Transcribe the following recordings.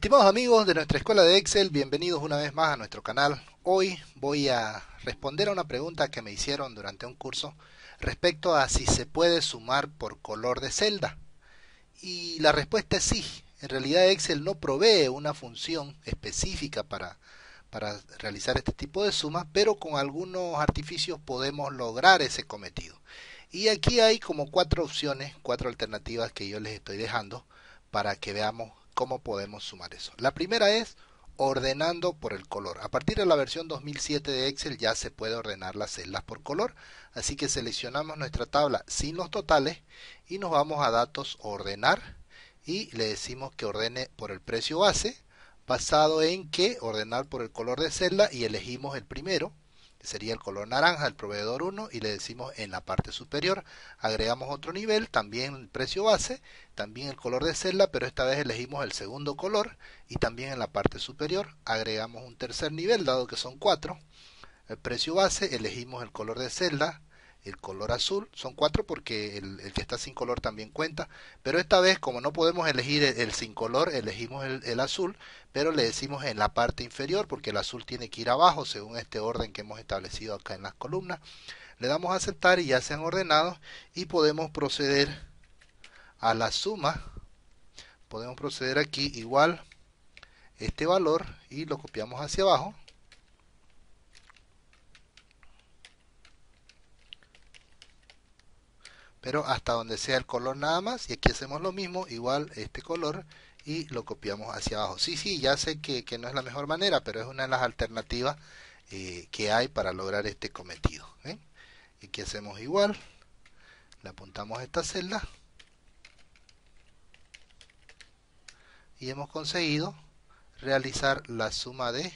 Estimados amigos de nuestra escuela de Excel, bienvenidos una vez más a nuestro canal. Hoy voy a responder a una pregunta que me hicieron durante un curso respecto a si se puede sumar por color de celda. Y la respuesta es sí. En realidad Excel no provee una función específica para, para realizar este tipo de sumas, pero con algunos artificios podemos lograr ese cometido. Y aquí hay como cuatro opciones, cuatro alternativas que yo les estoy dejando para que veamos cómo podemos sumar eso. La primera es ordenando por el color. A partir de la versión 2007 de Excel ya se puede ordenar las celdas por color, así que seleccionamos nuestra tabla sin los totales y nos vamos a datos ordenar y le decimos que ordene por el precio base basado en que ordenar por el color de celda y elegimos el primero sería el color naranja, el proveedor 1, y le decimos en la parte superior, agregamos otro nivel, también el precio base, también el color de celda, pero esta vez elegimos el segundo color, y también en la parte superior agregamos un tercer nivel, dado que son cuatro, el precio base, elegimos el color de celda, el color azul, son cuatro porque el, que está sin color también cuenta, pero esta vez como no podemos elegir el, sin color, elegimos el, el, azul, pero le decimos en la parte inferior porque el azul tiene que ir abajo según este orden que hemos establecido acá en las columnas. Le damos a aceptar y ya se han ordenado y podemos proceder a la suma. Podemos proceder aquí igual este valor y lo copiamos hacia abajo pero hasta donde sea el color nada más y aquí hacemos lo mismo igual este color y lo copiamos hacia abajo sí sí ya sé que, no es la mejor manera pero es una de las alternativas eh, que hay para lograr este cometido y aquí hacemos igual le apuntamos a esta celda y hemos conseguido realizar la suma de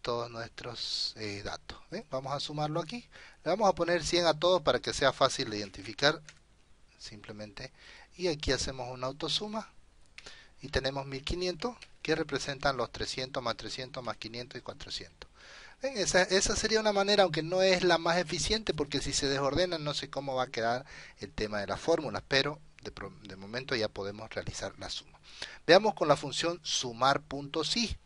todos nuestros eh, datos. Vamos a sumarlo aquí. Le vamos a poner 100 a todos para que sea fácil de identificar. Simplemente. Y aquí hacemos una autosuma. Y tenemos 1500 que representan los 300 más 300 más 500 y 400. Esa, esa, sería una manera, aunque no es la más eficiente, porque si se desordenan no sé cómo va a quedar el tema de las fórmulas, pero de, de momento ya podemos realizar la suma. Veamos con la función sumar.si.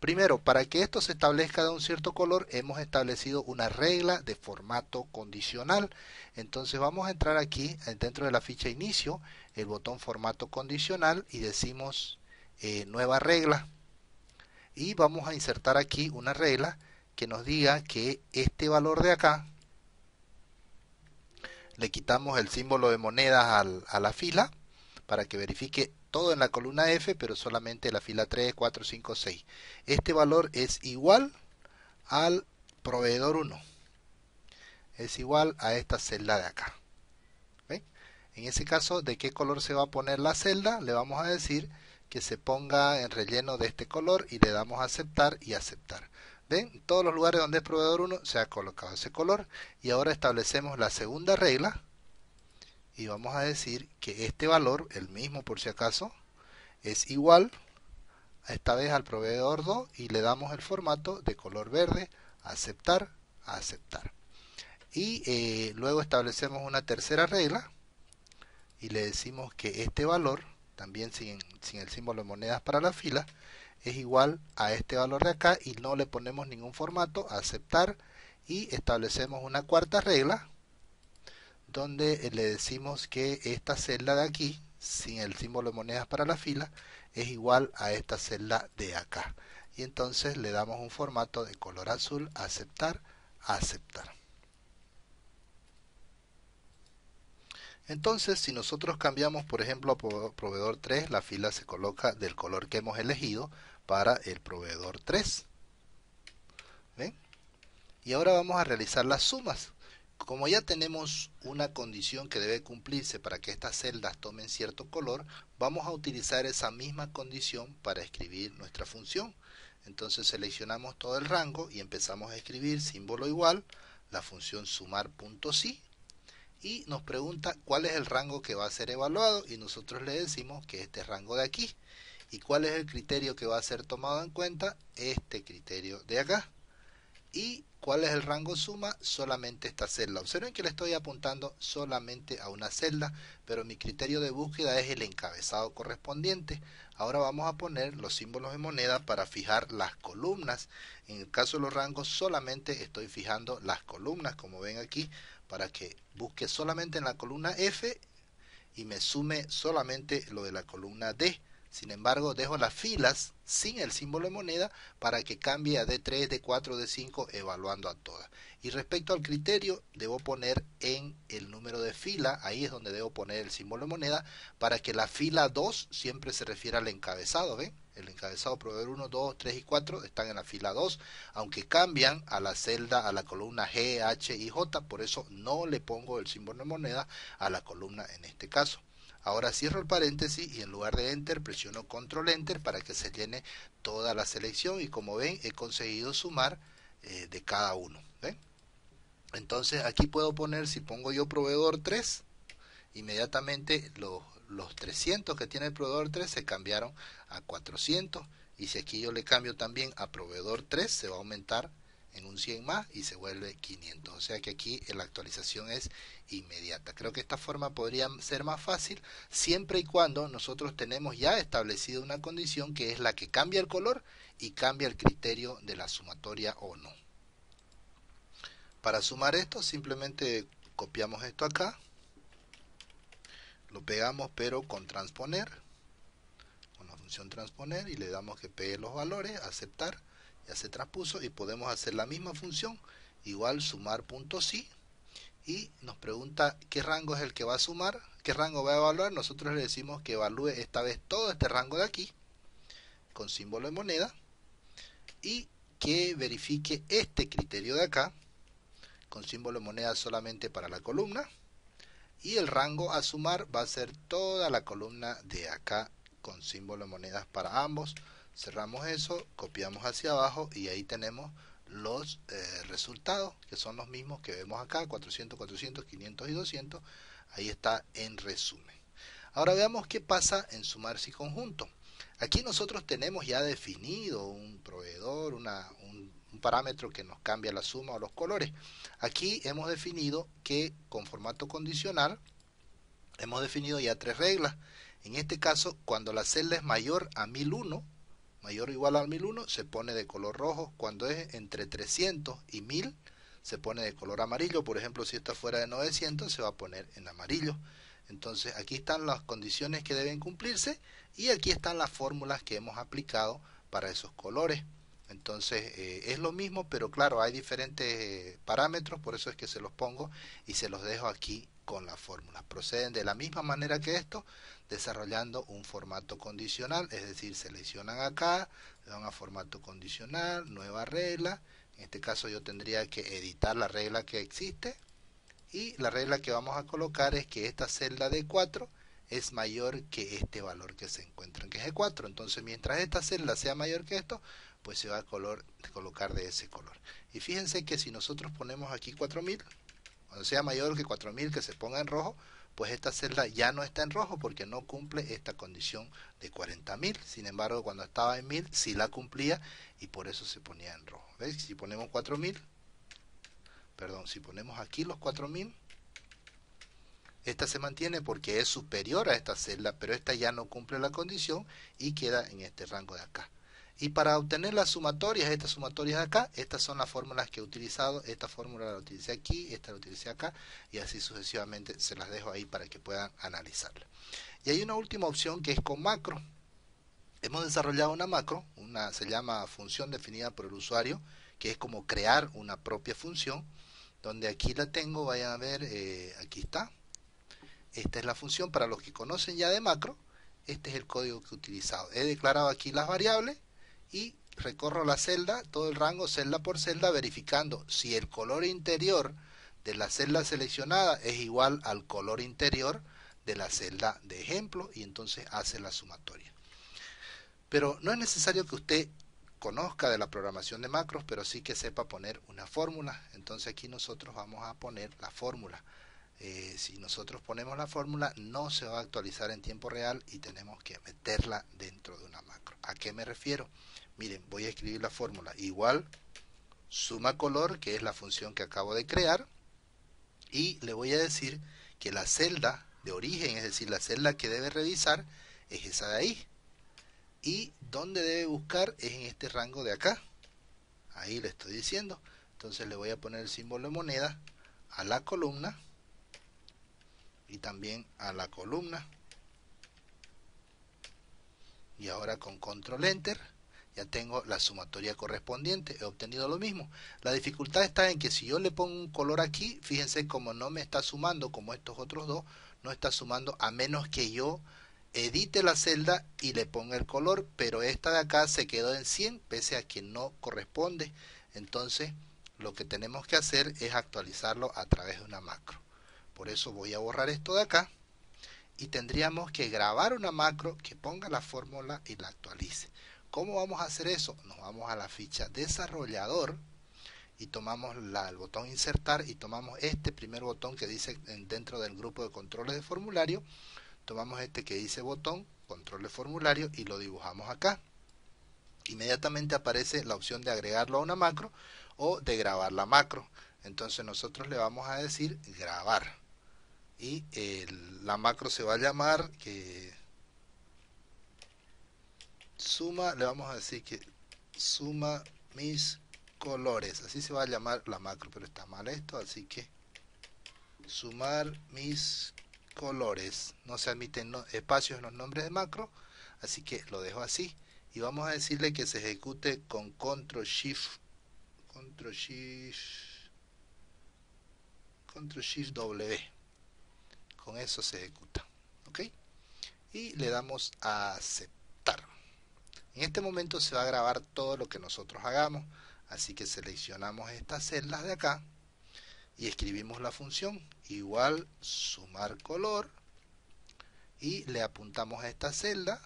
Primero, para que esto se establezca de un cierto color, hemos establecido una regla de formato condicional. Entonces vamos a entrar aquí dentro de la ficha inicio, el botón formato condicional y decimos eh, nueva regla. Y vamos a insertar aquí una regla que nos diga que este valor de acá, le quitamos el símbolo de monedas a la fila para que verifique todo en la columna F, pero solamente la fila 3, 4, 5, 6. Este valor es igual al proveedor 1. Es igual a esta celda de acá. En ese caso, ¿de qué color se va a poner la celda? Le vamos a decir que se ponga en relleno de este color y le damos a aceptar y aceptar. ¿Ven? En todos los lugares donde es proveedor 1 se ha colocado ese color. Y ahora establecemos la segunda regla y vamos a decir que este valor, el mismo por si acaso, es igual esta vez al proveedor 2 y le damos el formato de color verde, aceptar, aceptar. Y eh, luego establecemos una tercera regla y le decimos que este valor, también sin, sin el símbolo de monedas para la fila, es igual a este valor de acá y no le ponemos ningún formato, aceptar y establecemos una cuarta regla donde le decimos que esta celda de aquí, sin el símbolo de monedas para la fila, es igual a esta celda de acá. Y entonces le damos un formato de color azul, aceptar, aceptar. Entonces, si nosotros cambiamos, por ejemplo, a proveedor 3, la fila se coloca del color que hemos elegido para el proveedor 3. ¿Ven? Y ahora vamos a realizar las sumas como ya tenemos una condición que debe cumplirse para que estas celdas tomen cierto color, vamos a utilizar esa misma condición para escribir nuestra función. Entonces seleccionamos todo el rango y empezamos a escribir símbolo igual, la función sumar.si y nos pregunta cuál es el rango que va a ser evaluado y nosotros le decimos que este rango de aquí. ¿Y cuál es el criterio que va a ser tomado en cuenta? Este criterio de acá y ¿Cuál es el rango suma? Solamente esta celda. Observen que le estoy apuntando solamente a una celda, pero mi criterio de búsqueda es el encabezado correspondiente. Ahora vamos a poner los símbolos de moneda para fijar las columnas. En el caso de los rangos solamente estoy fijando las columnas, como ven aquí, para que busque solamente en la columna F y me sume solamente lo de la columna D. Sin embargo, dejo las filas sin el símbolo de moneda para que cambie a D3, D4, D5 evaluando a todas. Y respecto al criterio, debo poner en el número de fila, ahí es donde debo poner el símbolo de moneda para que la fila 2 siempre se refiera al encabezado, ¿ven? El encabezado proveedor 1, 2, 3 y 4 están en la fila 2, aunque cambian a la celda, a la columna G, H y J, por eso no le pongo el símbolo de moneda a la columna en este caso. Ahora cierro el paréntesis y en lugar de enter presiono control enter para que se llene toda la selección y como ven he conseguido sumar eh, de cada uno. Entonces aquí puedo poner, si pongo yo proveedor 3, inmediatamente los, los 300 que tiene el proveedor 3 se cambiaron a 400 y si aquí yo le cambio también a proveedor 3 se va a aumentar en un 100 más y se vuelve 500. O sea que aquí la actualización es inmediata. Creo que esta forma podría ser más fácil siempre y cuando nosotros tenemos ya establecido una condición que es la que cambia el color y cambia el criterio de la sumatoria o no. Para sumar esto simplemente copiamos esto acá, lo pegamos pero con transponer, con la función transponer y le damos que pegue los valores, aceptar ya se transpuso y podemos hacer la misma función igual sumar punto sí. Y nos pregunta qué rango es el que va a sumar qué rango va a evaluar. Nosotros le decimos que evalúe esta vez todo este rango de aquí con símbolo de moneda y que verifique este criterio de acá con símbolo de moneda solamente para la columna. Y el rango a sumar va a ser toda la columna de acá con símbolo de monedas para ambos cerramos eso, copiamos hacia abajo y ahí tenemos los eh, resultados que son los mismos que vemos acá, 400, 400, 500 y 200, ahí está en resumen. Ahora veamos qué pasa en sumar y conjunto. Aquí nosotros tenemos ya definido un proveedor, un, un parámetro que nos cambia la suma o los colores. Aquí hemos definido que con formato condicional hemos definido ya tres reglas. En este caso, cuando la celda es mayor a 1001, mayor o igual a 1001 se pone de color rojo, cuando es entre 300 y 1000 se pone de color amarillo, por ejemplo si está fuera de 900 se va a poner en amarillo. Entonces aquí están las condiciones que deben cumplirse y aquí están las fórmulas que hemos aplicado para esos colores. Entonces eh, es lo mismo, pero claro, hay diferentes eh, parámetros, por eso es que se los pongo y se los dejo aquí con las fórmulas. Proceden de la misma manera que esto, desarrollando un formato condicional, es decir, seleccionan acá, le dan a formato condicional, nueva regla, en este caso yo tendría que editar la regla que existe. Y la regla que vamos a colocar es que esta celda de 4 es mayor que este valor que se encuentra en que es 4 entonces mientras esta celda sea mayor que esto pues se va a color, colocar de ese color. Y fíjense que si nosotros ponemos aquí 4000 cuando sea mayor que 4000 que se ponga en rojo pues esta celda ya no está en rojo porque no cumple esta condición de 40.000. Sin embargo, cuando estaba en 1000 sí la cumplía y por eso se ponía en rojo. Si ponemos 4000, perdón, si ponemos aquí los 4000, esta se mantiene porque es superior a esta celda, pero esta ya no cumple la condición y queda en este rango de acá. Y para obtener las sumatorias, estas sumatorias de acá, estas son las fórmulas que he utilizado. Esta fórmula la utilicé aquí, esta la utilicé acá y así sucesivamente se las dejo ahí para que puedan analizarla. Y hay una última opción que es con macro. Hemos desarrollado una macro, una se llama función definida por el usuario, que es como crear una propia función, donde aquí la tengo, vayan a ver, eh, aquí está. Esta es la función para los que conocen ya de macro. Este es el código que he utilizado. He declarado aquí las variables y recorro la celda, todo el rango celda por celda, verificando si el color interior de la celda seleccionada es igual al color interior de la celda de ejemplo y entonces hace la sumatoria. Pero no es necesario que usted conozca de la programación de macros, pero sí que sepa poner una fórmula. Entonces aquí nosotros vamos a poner la fórmula. Eh, si nosotros ponemos la fórmula no se va a actualizar en tiempo real y tenemos que meterla dentro de una macro. ¿A qué me refiero? Miren, voy a escribir la fórmula igual suma color, que es la función que acabo de crear, y le voy a decir que la celda de origen, es decir, la celda que debe revisar, es esa de ahí. Y donde debe buscar es en este rango de acá. Ahí le estoy diciendo. Entonces le voy a poner el símbolo de moneda a la columna y también a la columna. Y ahora con control enter ya tengo la sumatoria correspondiente, he obtenido lo mismo. La dificultad está en que si yo le pongo un color aquí, fíjense como no me está sumando como estos otros dos, no está sumando a menos que yo edite la celda y le ponga el color, pero esta de acá se quedó en 100 pese a que no corresponde. Entonces, lo que tenemos que hacer es actualizarlo a través de una macro. Por eso voy a borrar esto de acá y tendríamos que grabar una macro que ponga la fórmula y la actualice. ¿Cómo vamos a hacer eso? Nos vamos a la ficha desarrollador y tomamos el botón insertar y tomamos este primer botón que dice dentro del grupo de controles de formulario. Tomamos este que dice botón, control de formulario y lo dibujamos acá. Inmediatamente aparece la opción de agregarlo a una macro o de grabar la macro. Entonces nosotros le vamos a decir grabar y la macro se va a llamar que suma le vamos a decir que suma mis colores. Así se va a llamar la macro pero está mal esto así que sumar mis colores. No se admiten espacios en los nombres de macro así que lo dejo así. Y vamos a decirle que se ejecute con control shift control shift control shift w con eso se ejecuta ok y le damos a aceptar. En este momento se va a grabar todo lo que nosotros hagamos así que seleccionamos estas celdas de acá y escribimos la función. Igual sumar color y le apuntamos a esta celda.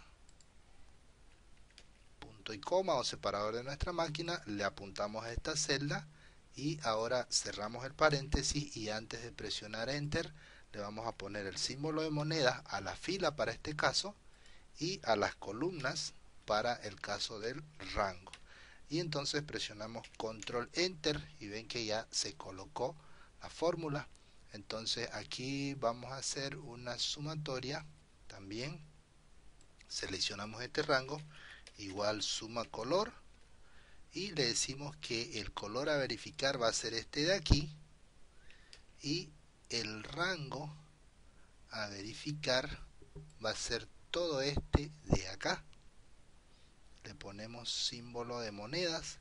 Punto y coma o separador de nuestra máquina le apuntamos a esta celda y ahora cerramos el paréntesis y antes de presionar enter le vamos a poner el símbolo de moneda a la fila para este caso y a las columnas para el caso del rango. Y entonces presionamos control enter y ven que ya se colocó la fórmula. Entonces aquí vamos a hacer una sumatoria también. Seleccionamos este rango igual suma color y le decimos que el color a verificar va a ser este de aquí y el rango a verificar va a ser todo este de acá. Le ponemos símbolo de monedas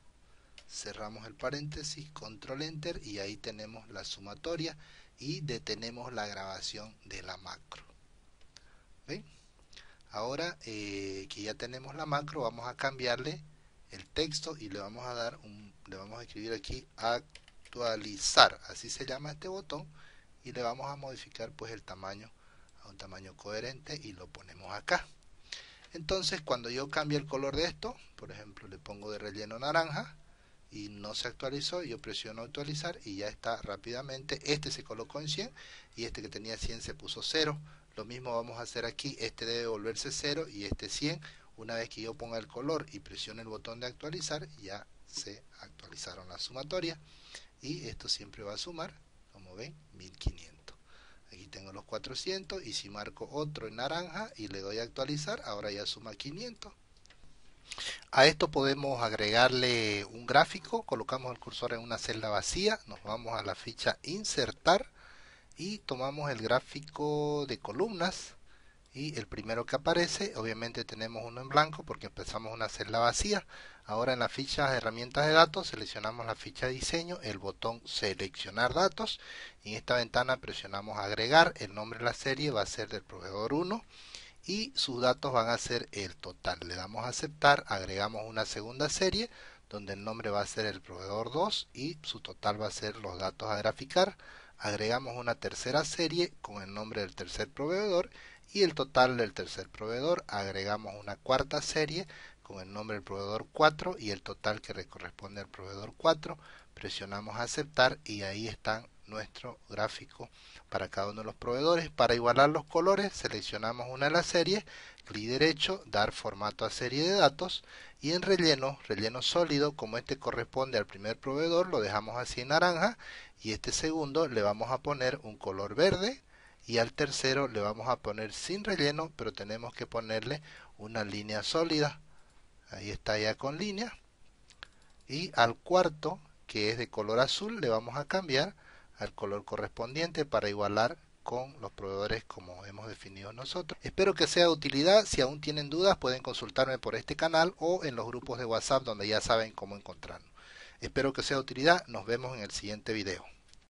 cerramos el paréntesis control enter y ahí tenemos la sumatoria y detenemos la grabación de la macro. ¿Ven? ahora eh, que ya tenemos la macro vamos a cambiarle el texto y le vamos a dar un le vamos a escribir aquí actualizar. Así se llama este botón y le vamos a modificar pues el tamaño a un tamaño coherente y lo ponemos acá. Entonces cuando yo cambie el color de esto por ejemplo le pongo de relleno naranja y no se actualizó yo presiono actualizar y ya está rápidamente. Este se colocó en 100 y este que tenía 100 se puso 0 lo mismo vamos a hacer aquí este debe volverse 0 y este 100 una vez que yo ponga el color y presione el botón de actualizar ya se actualizaron la sumatoria y esto siempre va a sumar ven 1500 aquí tengo los 400 y si marco otro en naranja y le doy a actualizar ahora ya suma 500 a esto podemos agregarle un gráfico colocamos el cursor en una celda vacía nos vamos a la ficha insertar y tomamos el gráfico de columnas y el primero que aparece obviamente tenemos uno en blanco porque empezamos una celda vacía. Ahora en la ficha de herramientas de datos seleccionamos la ficha de diseño el botón seleccionar datos. Y en esta ventana presionamos agregar el nombre de la serie va a ser del proveedor 1 y sus datos van a ser el total. Le damos a aceptar agregamos una segunda serie donde el nombre va a ser el proveedor 2 y su total va a ser los datos a graficar. Agregamos una tercera serie con el nombre del tercer proveedor y el total del tercer proveedor. Agregamos una cuarta serie con el nombre del proveedor 4 y el total que le corresponde al proveedor 4. Presionamos aceptar y ahí está nuestro gráfico para cada uno de los proveedores. Para igualar los colores seleccionamos una de las series, clic derecho, dar formato a serie de datos y en relleno, relleno sólido, como este corresponde al primer proveedor, lo dejamos así en naranja y este segundo le vamos a poner un color verde y al tercero le vamos a poner sin relleno, pero tenemos que ponerle una línea sólida. Ahí está ya con línea. Y al cuarto, que es de color azul, le vamos a cambiar al color correspondiente para igualar con los proveedores como hemos definido nosotros. Espero que sea de utilidad. Si aún tienen dudas pueden consultarme por este canal o en los grupos de WhatsApp donde ya saben cómo encontrarnos. Espero que sea de utilidad. Nos vemos en el siguiente video.